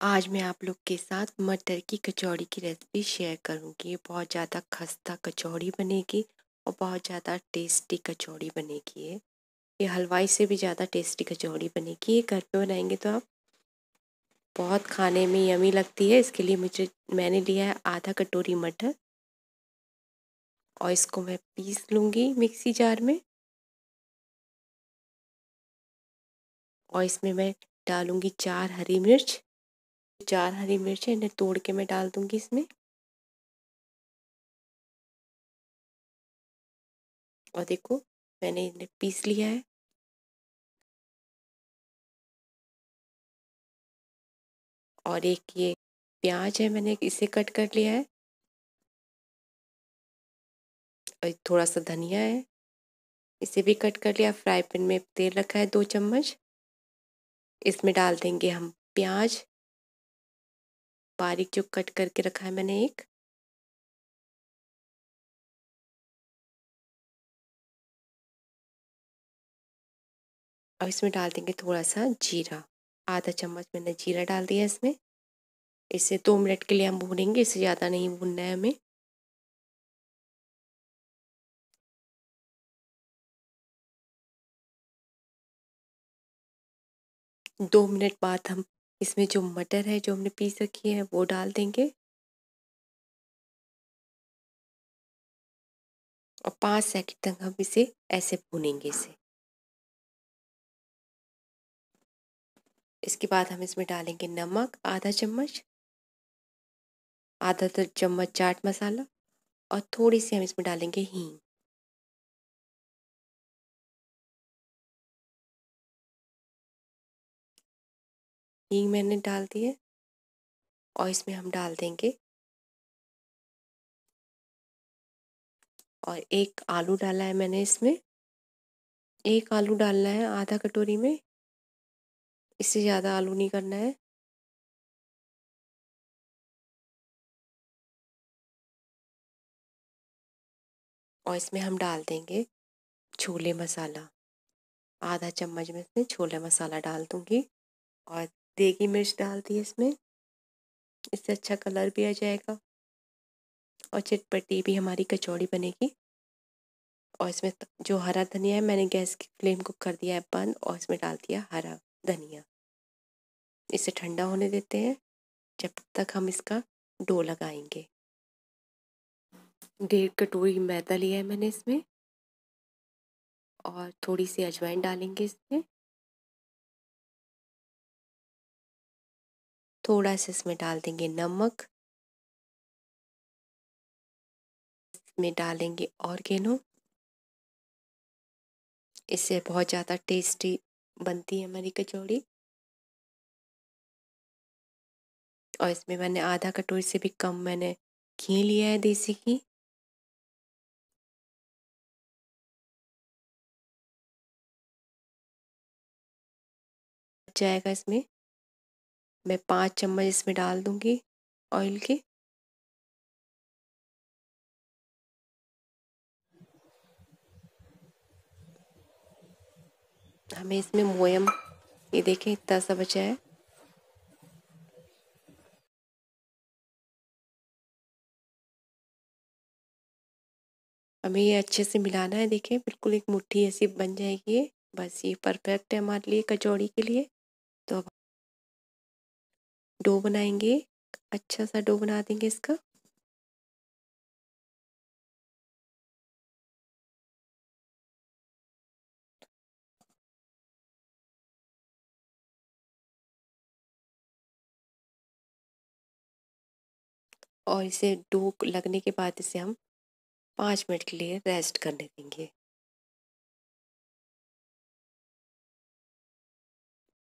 आज मैं आप लोग के साथ मटर की कचौड़ी की रेसिपी शेयर करूँगी। ये बहुत ज़्यादा खस्ता कचौड़ी बनेगी और बहुत ज़्यादा टेस्टी कचौड़ी बनेगी ये। ये हलवाई से भी ज़्यादा टेस्टी कचौड़ी बनेगी। ये घर पे बनाएँगे तो आप। बहुत खाने में यमी लगती है, इसके लिए मुझे, मैंने लिया है आधा कटोरी मटर। और इसको मैं पीस लूँगी मिक्सी जार में। और इसमें मैं डालूँगी चार हरी मिर्च। चार हरी मिर्च है इन्हें तोड़ के मैं डाल दूँगी इसमें। और देखो, मैंने इन्हें पीस लिया है। और एक ये प्याज है, मैंने इसे कट कर लिया है। और थोड़ा सा धनिया है, इसे भी कट कर लिया। फ्राई पैन में तेल रखा है दो चम्मच। इसमें डाल देंगे हम प्याज। बारीक जो कट करके रखा है मैंने एक। अब इसमें डाल देंगे थोड़ा सा जीरा। आधा चम्मच मैंने जीरा डाल दिया इसमें। इसे दो मिनट के लिए हम भूनेंगे, इससे ज़्यादा नहीं भूनना है हमें। दो मिनट बाद हम इसमें जो मटर है, जो हमने पीस रखी है, वो डाल देंगे। और पाँच सेकंड तक हम इसे ऐसे भूनेंगे इसे। इसके बाद हम इसमें डालेंगे नमक, आधा चम्मच। आधा चम्मच चाट मसाला और थोड़ी सी हम इसमें डालेंगे हींग। हींग मैंने डाल दी है और इसमें हम डाल देंगे और एक आलू डाला है मैंने इसमें। एक आलू डालना है आधा कटोरी में। इससे ज़्यादा आलू नहीं करना है। और इसमें हम डाल देंगे छोले मसाला। आधा चम्मच में इसमें छोले मसाला डाल दूँगी और देगी मिर्च डाल दी इसमें। इससे अच्छा कलर भी आ जाएगा। और चटपटी भी हमारी कचौड़ी बनेगी। और इसमें जो हरा धनिया है, मैंने गैस की फ्लेम को कर दिया है बंद और इसमें डाल दिया हरा धनिया। इसे ठंडा होने देते हैं, जब तक हम इसका डो लगाएँगे। डेढ़ कटोरी मैदा लिया है मैंने इसमें। और थोड़ी सी अजवाइन डालेंगे इसमें। थोड़ा सा इसमें डाल देंगे नमक। इसमें डालेंगे ऑर्गेनो। इससे बहुत ज़्यादा टेस्टी बनती है हमारी कचौड़ी। और इसमें मैंने आधा कटोरी से भी कम मैंने घी लिया है देसी घी। जाएगा इसमें। मैं पाँच चम्मच इसमें डाल दूँगी ऑयल के। हमें इसमें मोयम, ये देखें, इतना सा बचा है। हमें ये अच्छे से मिलाना है, देखें, बिल्कुल एक मुट्ठी ऐसी बन जाएगी बस ये परफेक्ट है हमारे लिए कचौड़ी के लिए। तो अब डो बनाएँगे अच्छा सा डो बना देंगे इसका। और इसे डो लगने के बाद इसे हम पाँच मिनट के लिए रेस्ट करने देंगे।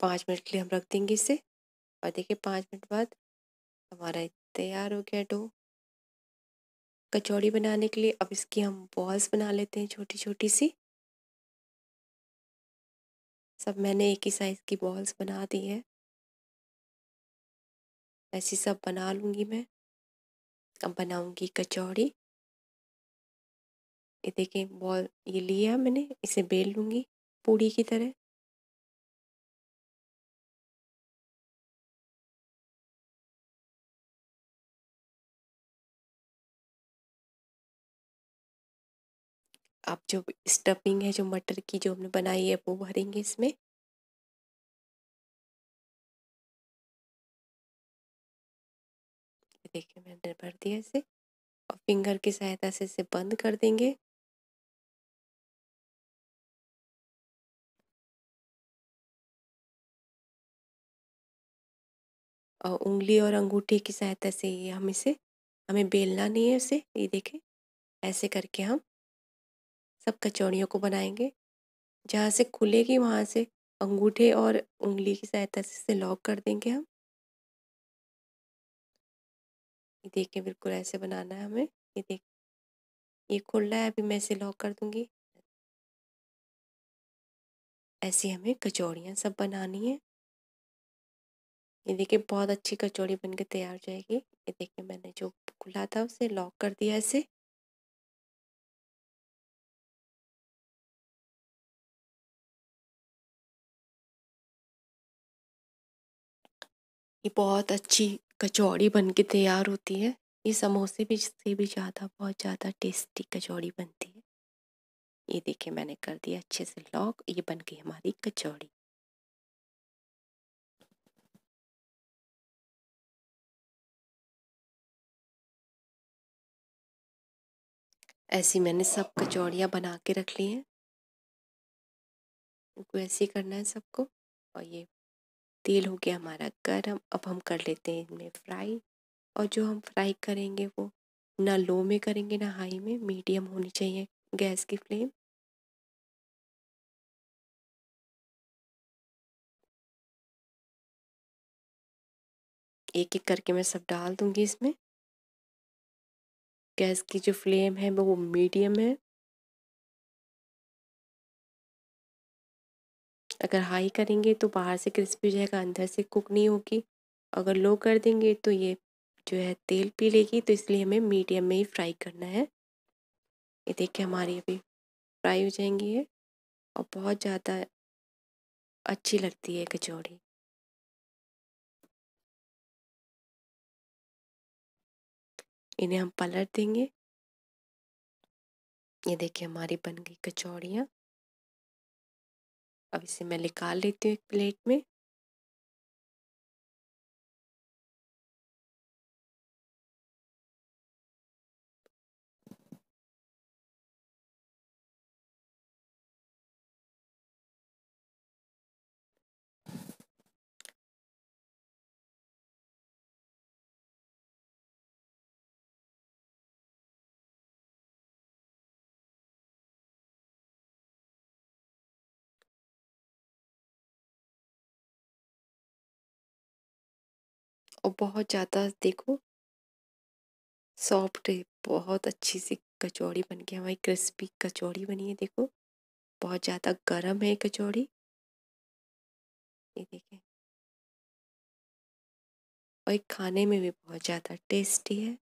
पाँच मिनट के लिए हम रख देंगे इसे। और देखिए पाँच मिनट बाद हमारा तैयार हो गया डो। कचौड़ी बनाने के लिए अब इसकी हम बॉल्स बना लेते हैं छोटी छोटी सी। सब मैंने एक ही साइज़ की बॉल्स बना दी है। ऐसी सब बना लूँगी मैं। अब बनाऊँगी कचौड़ी। ये देखें बॉल ये लिया मैंने, इसे बेल लूँगी पूड़ी की तरह। अब जो स्टफिंग है, जो मटर की जो हमने बनाई है, वो भरेंगे इसमें। देखिए मैंने भर दिया इसे और फिंगर की सहायता से इसे बंद कर देंगे। और उंगली और अंगूठे की सहायता से ये हम इसे, हमें बेलना नहीं है इसे ये देखें ऐसे करके हम सब कचौड़ियों को बनाएँगे। जहाँ से खुलेगी, वहाँ से अंगूठे और उंगली की सहायता से इसे लॉक कर देंगे हम। ये देखिए, बिल्कुल ऐसे बनाना है हमें। ये देख, ये खुल रहा है, अभी मैं इसे लॉक कर दूँगी। ऐसी हमें कचौड़ियाँ सब बनानी है। ये देखिए, बहुत अच्छी कचौड़ी बन के तैयार हो जाएगी। ये देखिए, मैंने जो खुला था उसे लॉक कर दिया इसे। ये बहुत अच्छी कचौड़ी बन के तैयार होती है। ये समोसे भी से भी ज़्यादा, बहुत ज़्यादा टेस्टी कचौड़ी बनती है। ये देखिए मैंने कर दिया अच्छे से लॉक, ये बन गई हमारी कचौड़ी। ऐसी मैंने सब कचौड़ियाँ बना के रख ली हैं। ऐसे ही करना है सबको और ये तेल हो गया हमारा गर्म, अब हम कर लेते हैं इनमें फ्राई। और जो हम फ्राई करेंगे वो ना लो में करेंगे ना हाई में, मीडियम होनी चाहिए गैस की फ्लेम। एक एक करके मैं सब डाल दूँगी इसमें। गैस की जो फ्लेम है वो मीडियम है। अगर हाई करेंगे तो बाहर से क्रिस्पी हो जाएगा अंदर से कुक नहीं होगी। अगर लो कर देंगे तो ये जो है तेल पी लेगी तो इसलिए हमें मीडियम में ही फ्राई करना है। ये देखिए हमारी अभी फ्राई हो जाएँगी ये, और बहुत ज़्यादा अच्छी लगती है कचौड़ी। इन्हें हम पलट देंगे। ये देखिए हमारी बन गई कचौड़ियाँ। अब इसे मैं निकाल लेती हूँ एक प्लेट में। और बहुत ज़्यादा देखो सॉफ्ट बहुत अच्छी सी कचौड़ी बन गई हमारी क्रिस्पी कचौड़ी बनी है, देखो। बहुत ज़्यादा गर्म है कचौड़ी। ये देखें। और खाने में भी बहुत ज़्यादा टेस्टी है।